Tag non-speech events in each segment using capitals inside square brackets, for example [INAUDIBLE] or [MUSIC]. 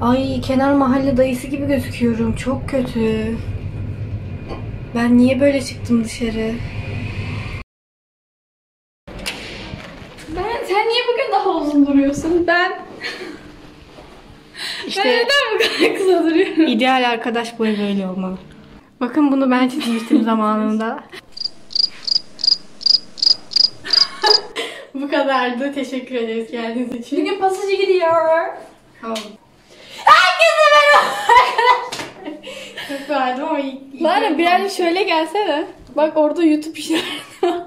Ay kenar mahalle dayısı gibi gözüküyorum. Çok kötü. Ben niye böyle çıktım dışarı? Ben, sen niye bugün daha uzun duruyorsun? Ben... İşte Ben neden bu kadar kısa duruyorum? ideal arkadaş boyu böyle olmalı. Bakın bunu ben çizmiştim zamanında. [LAUGHS] Bu kadardı. Teşekkür ederiz geldiğiniz için. Bugün pasajı gidiyor. Tamam. Herkese merhaba arkadaşlar. Çok verdim ama iyi. Lara birazcık şöyle gelsene. Bak orada YouTube işareti var.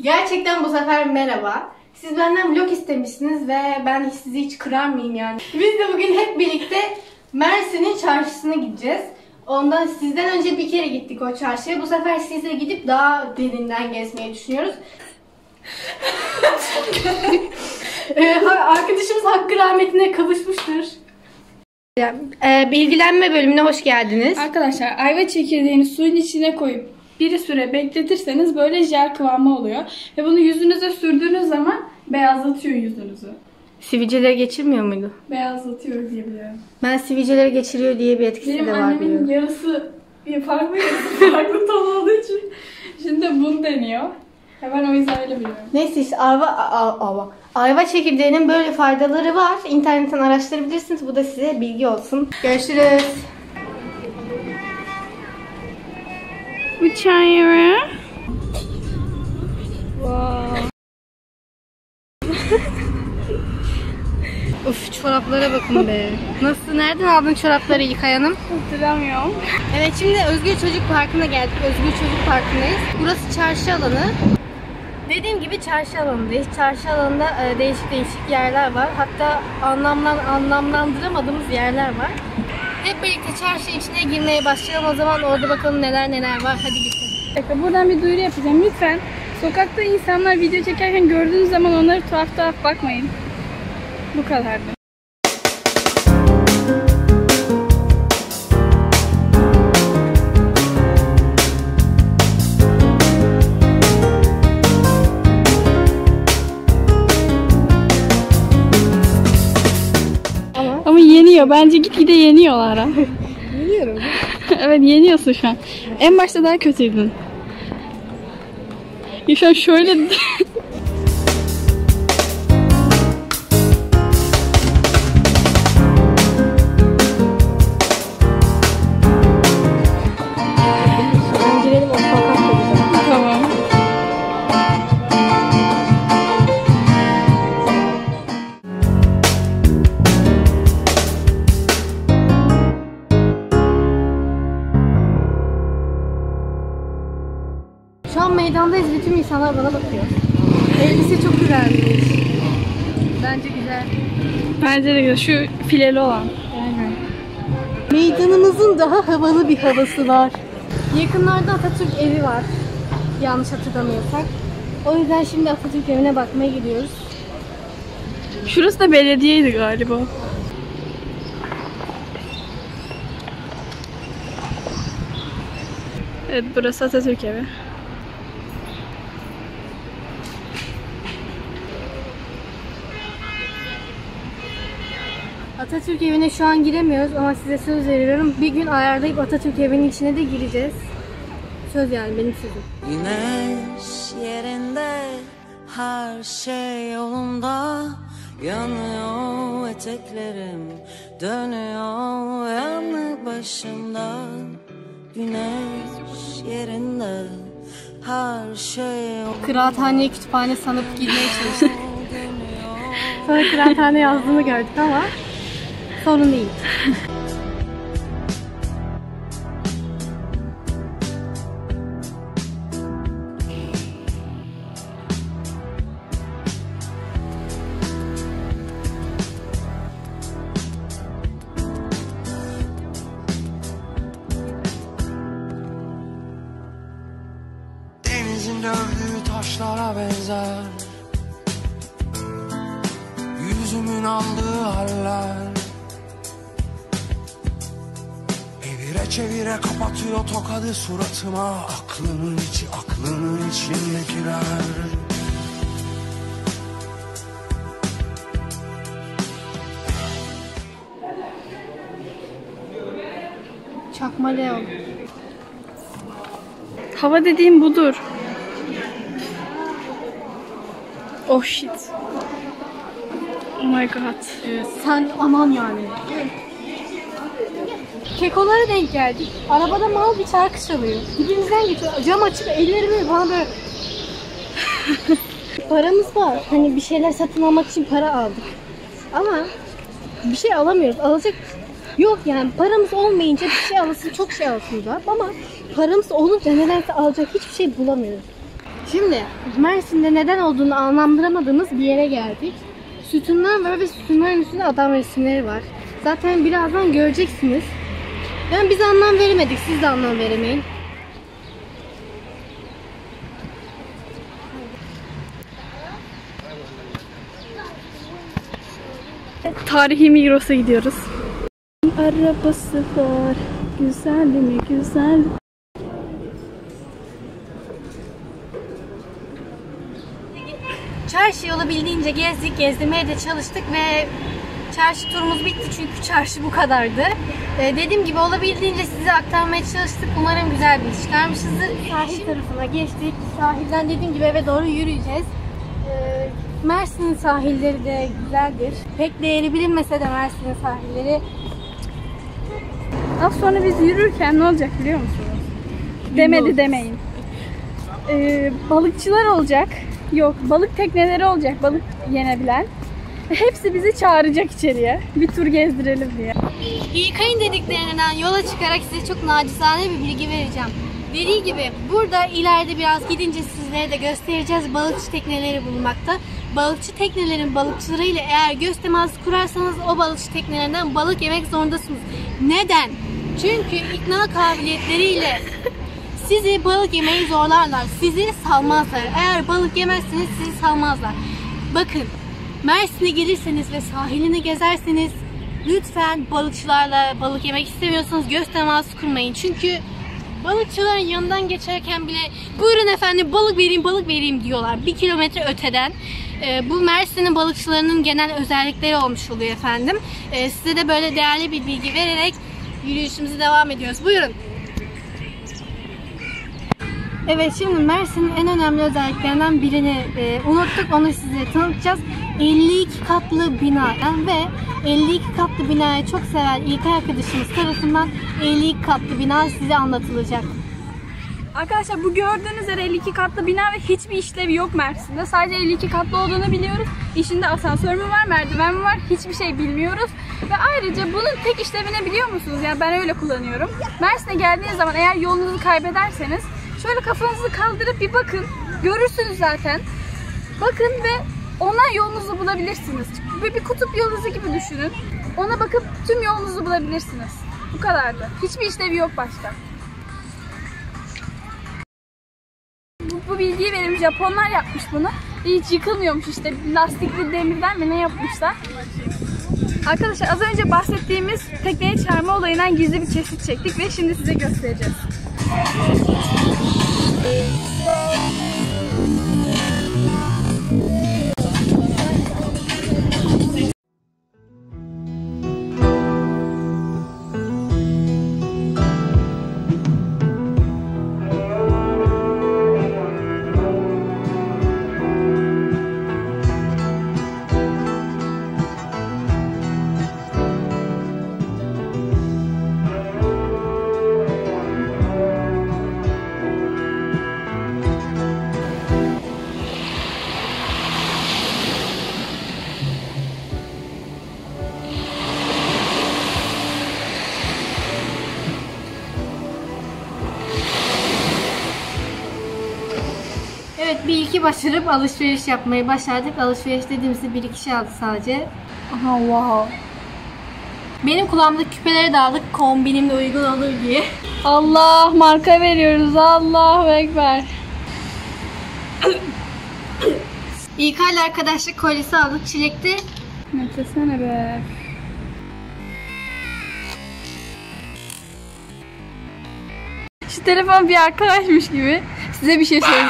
Gerçekten bu sefer merhaba. Siz benden vlog istemişsiniz ve ben sizi hiç kırar mıyım yani? Biz de bugün hep birlikte Mersin'in çarşısına gideceğiz. Ondan sizden önce bir kere gittik o çarşıya. Bu sefer size gidip daha derinden gezmeyi düşünüyoruz. Ee, arkadaşımız hakkı rahmetine kavuşmuştur. Ee, bilgilenme bölümüne hoş geldiniz. Arkadaşlar ayva çekirdeğini suyun içine koyup bir süre bekletirseniz böyle jel kıvamı oluyor. Ve bunu yüzünüze sürdüğünüz zaman beyazlatıyor yüzünüzü. Sivilceleri geçirmiyor muydu? Beyazlatıyor diye biliyorum. Ben sivilceleri geçiriyor diye bir etkisi Benim de var annemin biliyorum. yarısı bir farklı yarısı [LAUGHS] farklı ton olduğu için şimdi bunu deniyor. Ya ben o yüzden öyle biliyorum. Neyse işte ayva, ayva. ayva çekirdeğinin böyle faydaları var. İnternetten araştırabilirsiniz. Bu da size bilgi olsun. Görüşürüz. Uçan yere. [LAUGHS] Uf çoraplara bakın be. Nasıl? Nereden aldın çorapları yıkayanım? Hatırlamıyorum. Evet şimdi Özgür Çocuk Parkı'na geldik. Özgür Çocuk Parkı'ndayız. Burası çarşı alanı. Dediğim gibi çarşı alanındayız. Çarşı alanında e, değişik değişik yerler var. Hatta anlamlan anlamlandıramadığımız yerler var. Hep birlikte çarşı içine girmeye başlayalım o zaman orada bakalım neler neler var. Hadi gidelim. Buradan bir duyuru yapacağım. Lütfen sokakta insanlar video çekerken gördüğünüz zaman onlara tuhaf tuhaf bakmayın. Bu kadardı. Yeniyor. Bence gitgide yeniyorlar ha. [LAUGHS] biliyorum. [LAUGHS] evet yeniyorsun şu an. En başta daha kötüydün. Ya şu an şöyle... Şu an meydandayız ve tüm insanlar bana bakıyor. Elbise çok güzelmiş. Bence güzel. Bence de güzel. Şu fileli olan. Aynen. Meydanımızın daha havalı bir havası var. Yakınlarda Atatürk evi var. Yanlış hatırlamıyorsak. O yüzden şimdi Atatürk evine bakmaya gidiyoruz. Şurası da belediyeydi galiba. Evet burası Atatürk evi. Atatürk evine şu an giremiyoruz ama size söz veriyorum. Bir gün ayarlayıp Atatürk evinin içine de gireceğiz. Söz yani benim sözüm. Güneş yerinde her şey yolunda Yanıyor eteklerim dönüyor yanı başımda Güneş yerinde her şey yolunda Kıraathaneye kütüphane sanıp girmeye çalıştık. Sonra kıraathane yazdığını gördük ama sorun değil. Denizin dövdüğü taşlara benzer Yüzümün aldığı haller Çevire kapatıyor tokadı suratıma Aklının içi aklının içine girer Çakma Leon. Hava dediğim budur. Oh shit. Oh my god. Evet. Sen aman yani. Evet. Kekolara denk geldik. Arabada mal bir şarkı çalıyor. Dibimizden geçiyor. Cam açıp ellerimi bana böyle... [LAUGHS] Paramız var. Hani bir şeyler satın almak için para aldık. Ama bir şey alamıyoruz. Alacak yok yani paramız olmayınca bir şey alasın çok şey alasın var. Ama paramız olunca nedense alacak hiçbir şey bulamıyoruz. Şimdi Mersin'de neden olduğunu anlamlandıramadığımız bir yere geldik. Sütunlar var ve sütunların üstünde adam resimleri var. Zaten birazdan göreceksiniz. Yani biz anlam veremedik, siz de anlam veremeyin. Tarihi Migros'a gidiyoruz. Arabası var. Güzel mi güzel. Çarşıyı olabildiğince gezdik, gezdirmeye de çalıştık ve çarşı turumuz bitti çünkü çarşı bu kadardı. Ee, dediğim gibi olabildiğince size aktarmaya çalıştık. Umarım güzel bir iş çıkarmışızdır. Sahil tarafına geçtik. Sahilden dediğim gibi eve doğru yürüyeceğiz. Ee, Mersin'in sahilleri de güzeldir. Pek değeri bilinmese de Mersin'in sahilleri Az sonra biz yürürken ne olacak biliyor musunuz? Demedi demeyin. Ee, balıkçılar olacak. Yok balık tekneleri olacak. Balık yenebilen. Hepsi bizi çağıracak içeriye. Bir tur gezdirelim diye. İlkay'ın dediklerinden yola çıkarak size çok nacizane bir bilgi vereceğim. Dediği gibi burada ileride biraz gidince sizlere de göstereceğiz balıkçı tekneleri bulunmakta. Balıkçı teknelerin balıkçılarıyla eğer göz teması kurarsanız o balıkçı teknelerinden balık yemek zorundasınız. Neden? Çünkü ikna kabiliyetleriyle sizi balık yemeyi zorlarlar. Sizi salmazlar. Eğer balık yemezseniz sizi salmazlar. Bakın Mersin'e gelirseniz ve sahilini gezerseniz lütfen balıkçılarla balık yemek istemiyorsanız göz teması kurmayın. Çünkü balıkçıların yanından geçerken bile buyurun efendim balık vereyim balık vereyim diyorlar. Bir kilometre öteden. Ee, bu Mersin'in balıkçılarının genel özellikleri olmuş oluyor efendim. Ee, size de böyle değerli bir bilgi vererek yürüyüşümüze devam ediyoruz. Buyurun. Evet şimdi Mersin'in en önemli özelliklerinden birini e, unuttuk. Onu size tanıtacağız. 52 katlı bina Yani ve 52 katlı binayı çok seven İlkay arkadaşımız tarafından 52 katlı bina size anlatılacak. Arkadaşlar bu gördüğünüz üzere 52 katlı bina ve hiçbir işlevi yok Mersin'de. Sadece 52 katlı olduğunu biliyoruz. İçinde asansör mü var, merdiven mi var hiçbir şey bilmiyoruz. Ve ayrıca bunun tek işlevini biliyor musunuz? Yani ben öyle kullanıyorum. Mersin'e geldiğiniz zaman eğer yolunuzu kaybederseniz şöyle kafanızı kaldırıp bir bakın. Görürsünüz zaten. Bakın ve ona yolunuzu bulabilirsiniz. Ve bir kutup yıldızı gibi düşünün. Ona bakıp tüm yolunuzu bulabilirsiniz. Bu kadardı. Hiçbir işlevi yok başka. bu, bu bilgiyi verim. Japonlar yapmış bunu. Hiç yıkılmıyormuş işte. Lastikli demirden mi ne yapmışlar. Arkadaşlar az önce bahsettiğimiz tekneye çarpma olayından gizli bir kesit çektik ve şimdi size göstereceğiz. Evet bir iki başarıp alışveriş yapmayı başardık. Alışveriş dediğimizde bir iki şey aldık sadece. Aha wow. Benim kulağımdaki küpeleri de aldık kombinimle uygun olur diye. Allah marka veriyoruz. Allahu Ekber. İlkay'la arkadaşlık kolyesi aldık çilekti. Ne desene be. Şu telefon bir arkadaşmış gibi size bir şey söyleyeyim.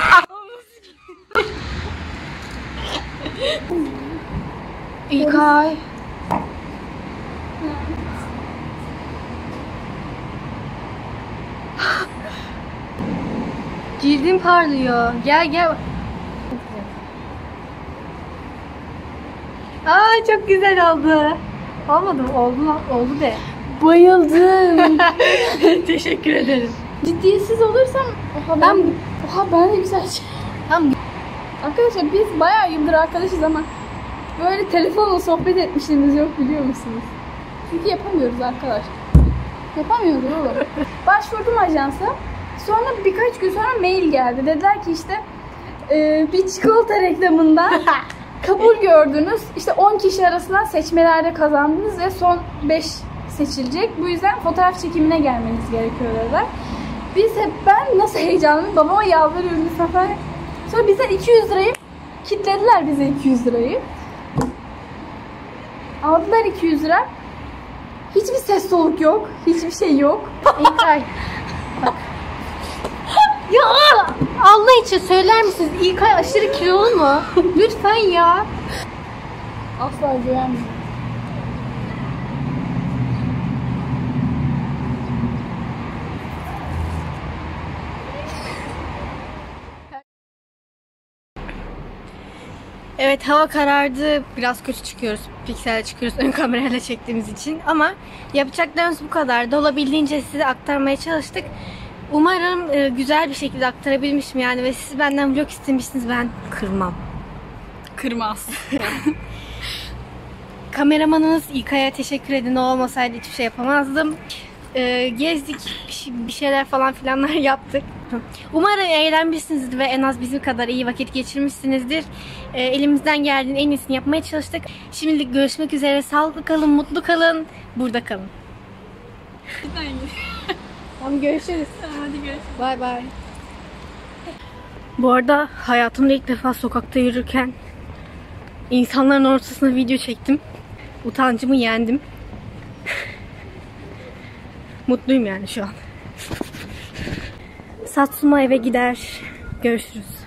İlk ay. Cildim parlıyor. Gel gel. Aa çok güzel oldu. Olmadı mı? Oldu, oldu de. Bayıldım. [LAUGHS] Teşekkür ederim. Ciddiyetsiz olursam oha ben, ben oha ben de güzel şey. Tamam. Arkadaşlar biz bayağı yıldır arkadaşız ama böyle telefonla sohbet etmişliğimiz yok biliyor musunuz? Çünkü yapamıyoruz arkadaşlar. Yapamıyoruz oğlum. [LAUGHS] Başvurdum ajansa. Sonra birkaç gün sonra mail geldi. Dediler ki işte e, bir çikolata reklamından [LAUGHS] kabul gördünüz. İşte 10 kişi arasından seçmelerde kazandınız ve son 5 seçilecek. Bu yüzden fotoğraf çekimine gelmeniz gerekiyor dediler. Biz hep ben nasıl heyecanlıyım babama yalvarıyorum sefer. Sonra bizden 200 lirayı kitlediler bize 200 lirayı. Aldılar 200 lira. Hiçbir ses soluk yok. Hiçbir şey yok. [LAUGHS] İlkay. Bak. Ya Allah için söyler misiniz? İlkay aşırı kilolu mu? [LAUGHS] Lütfen ya. Asla güvenmiyorum. Evet hava karardı. Biraz kötü çıkıyoruz. Pikselle çıkıyoruz [LAUGHS] ön kamerayla çektiğimiz için. Ama yapacaklarımız bu kadar. Olabildiğince size aktarmaya çalıştık. Umarım e, güzel bir şekilde aktarabilmişim yani ve siz benden vlog istemişsiniz ben kırmam. Kırmaz. [LAUGHS] Kameramanınız İlkay'a teşekkür edin. O olmasaydı hiçbir şey yapamazdım. Ee, gezdik, bir şey- şeyler falan filanlar [LAUGHS] yaptık. Umarım eğlenmişsinizdir ve en az bizim kadar iyi vakit geçirmişsinizdir. Ee, elimizden geldiğin en iyisini yapmaya çalıştık. Şimdilik görüşmek üzere. Sağlıklı kalın, mutlu kalın, burada kalın. Tamam görüşürüz. Hadi görüşürüz. Bay bay. Bu arada hayatımda ilk defa sokakta yürürken insanların ortasına video çektim. Utancımı yendim. [LAUGHS] Mutluyum yani şu an. Satsuma eve gider. Görüşürüz.